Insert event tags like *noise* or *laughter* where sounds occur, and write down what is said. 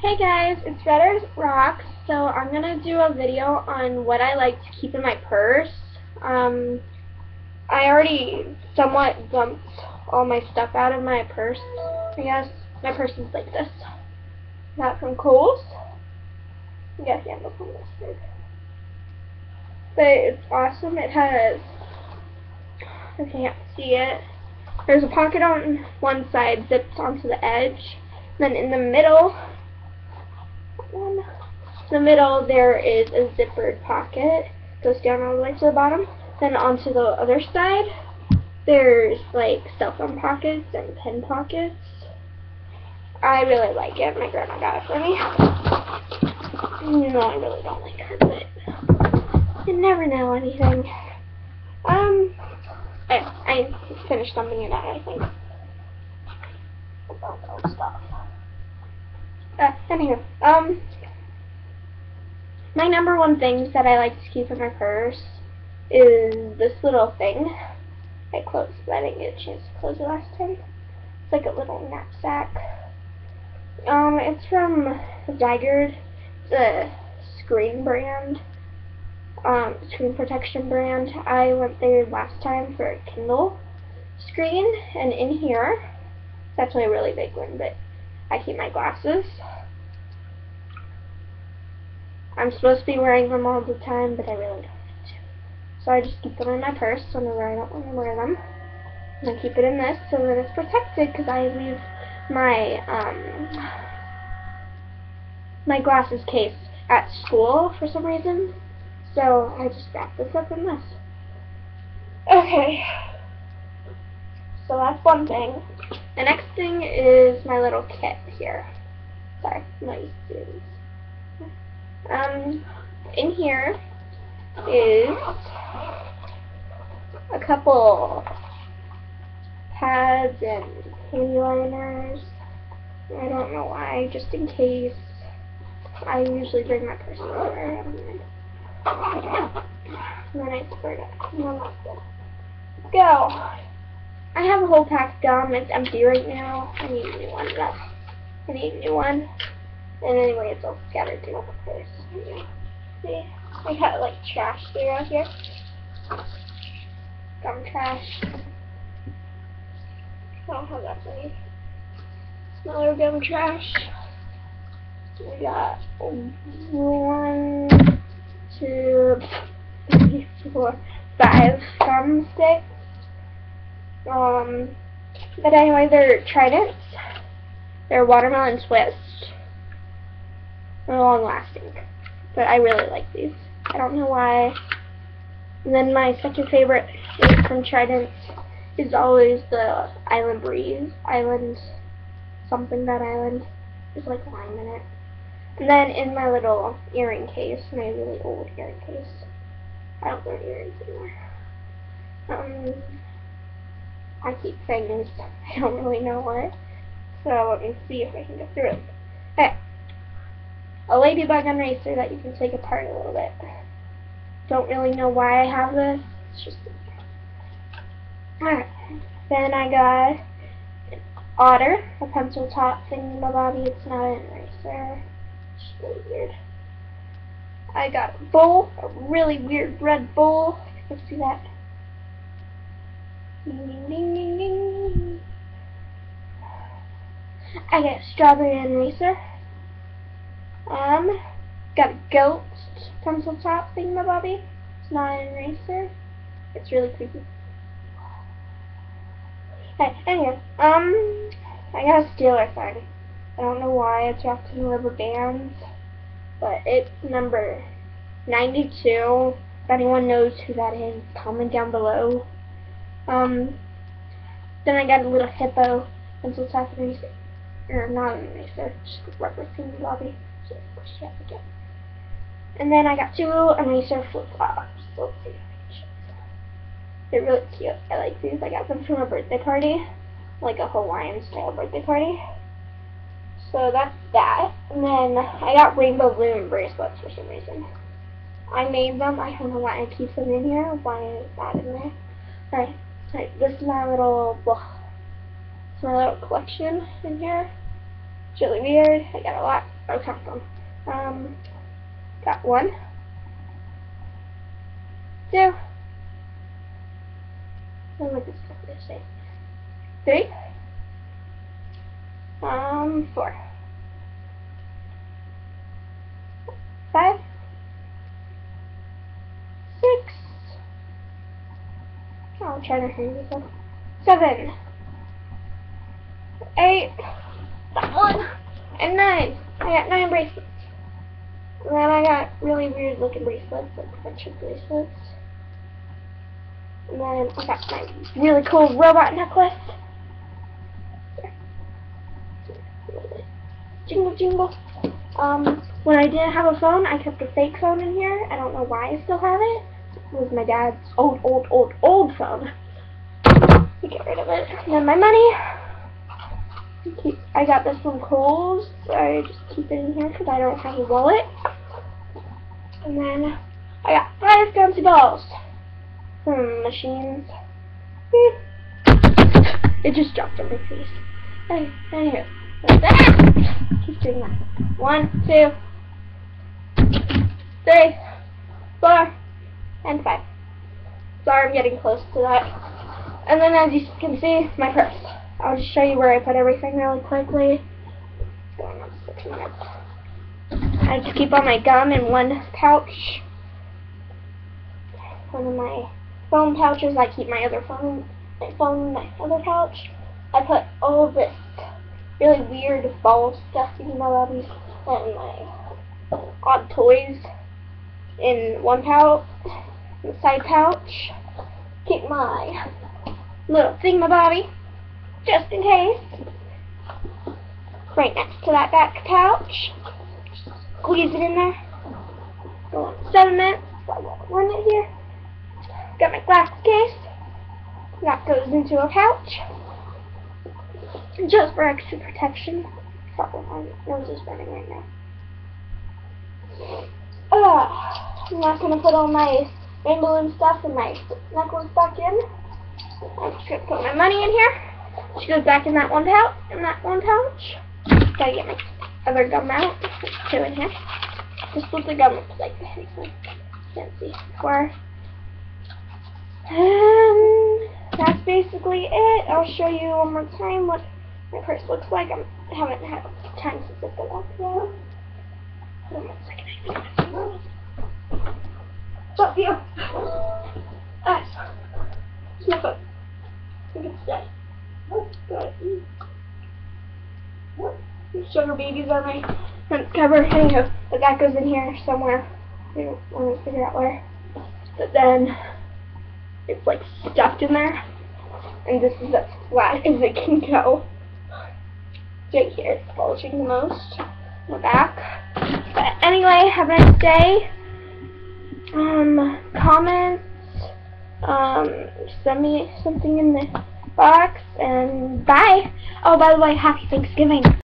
Hey guys, it's Rudder Rocks. So I'm gonna do a video on what I like to keep in my purse. Um, I already somewhat dumped all my stuff out of my purse. I guess my purse is like this. Not from Kohl's. I got handle from this thing. But it's awesome. It has. I can't see it. There's a pocket on one side zipped onto the edge. Then in the middle, the middle there is a zippered pocket. Goes down all the way to the bottom. Then onto the other side, there's like cell phone pockets and pen pockets. I really like it. My grandma got it for me. No, I really don't like her, but you never know anything. Um, I, I finished something in that, I think. About stuff. Uh, anywho, um, my number one things that I like to keep in my purse is this little thing. I closed, I didn't get a chance to close it last time. It's like a little knapsack. Um, it's from Zygard, the screen brand, um, screen protection brand. I went there last time for a Kindle screen, and in here, actually a really big one, but I keep my glasses. I'm supposed to be wearing them all the time, but I really don't need to. So I just keep them in my purse whenever I don't want to wear them. And I keep it in this so that it's protected because I leave my um, my glasses case at school for some reason. So I just wrap this up in this. Okay. So that's one thing. The next thing is my little kit here. Sorry, I'm. Um, in here is a couple pads and handy liners. I don't know why, just in case. I usually bring my purse everywhere. And then I let's go. I have a whole pack of gum. It's empty right now. I need a new one. I need a new one. And anyway, it's all scattered through the purse. See? I got like trash throughout here. Gum trash. I don't have that many. Another gum trash. We got one, two, three, four, five gum sticks. Um, but anyway, they're Tridents. They're watermelon twist. Long lasting. But I really like these. I don't know why. And then my second favorite from Trident is always the Island Breeze. Island something that island. There's like lime in it. And then in my little earring case, my really old earring case. I don't wear earrings anymore. Um I keep things. *laughs* I don't really know why. So let me see if I can get through it. Okay. A ladybug eraser that you can take apart a little bit. Don't really know why I have this. It's just Alright. Then I got an otter, a pencil top thing bobby. It's not an eraser. It's really weird. I got a bowl, a really weird red bowl. You can see that. Ding, ding, ding, ding, ding. I got a strawberry eraser. Um, got a ghost pencil top bobby. It's not an eraser. It's really creepy. Hey, anyway, um, I got a Steeler thing. I don't know why it's wrapped in rubber bands, but it's number 92. If anyone knows who that is, comment down below. Um, then I got a little hippo pencil top eraser, or not an eraser, just rubber thing lobby. And then I got two little eraser flip flops. Let's see. They're really cute. I like these. I got them from a birthday party, like a Hawaiian style birthday party. So that's that. And then I got rainbow balloon bracelets for some reason. I made them. I don't know why I keep them in here. Why is that in there? Alright. Right, this is my little, it's my little collection in here. It's really weird. I got a lot I'll count them. Um, got one, two, supposed to say? Three, um, four, five, six, oh, I'm trying to hurry this up, seven, eight, got one, and nine. I got nine bracelets. And then I got really weird looking bracelets, like friendship bracelets. And then I got my really cool robot necklace. Jingle jingle. Um, when I didn't have a phone, I kept a fake phone in here. I don't know why I still have it. It was my dad's old, old, old, old phone. Get rid of it. And then my money. I got this from Kohl's. I just keep it in here because I don't have a wallet. And then I got five fancy balls from machines. *laughs* It just dropped on my face. That. Keep doing that. One, two, three, four, and five. Sorry, I'm getting close to that. And then as you can see, my purse. I'll just show you where I put everything really quickly. I just keep all my gum in one pouch. One of my phone pouches, I keep my other phone, my phone in my other pouch. I put all this really weird ball stuff in my lobbies and my odd toys in one pouch, in the side pouch. Keep my little thingamabobby just in case. Right next to that back pouch. Squeeze it in there. Seven minutes. Run it here. Got my glass case. That goes into a pouch. Just for extra protection. Sorry, my nose is running right now. Uh, I'm not gonna put all my rainbow and stuff and my necklace back in. I'm just gonna put my money in here. She goes back in that one pouch, in that one pouch. Gotta get my other gum out. Two in here. Just was the gum looks like. Can't see. Four. And that's basically it. I'll show you one more time what my purse looks like. I'm, I haven't had time to zip it up yet. What's you? Ah, sniff it. I think it's dead. Sugar babies on my front cover. Anywho, but that goes in here somewhere. I don't want to figure out where. But then it's like stuffed in there. And this is as flat *laughs* as it can go. Right here, it's bulging the most. In the back. But anyway, have a nice day. Um, comments. Um, send me something in the box, and bye. Oh, by the way, happy Thanksgiving.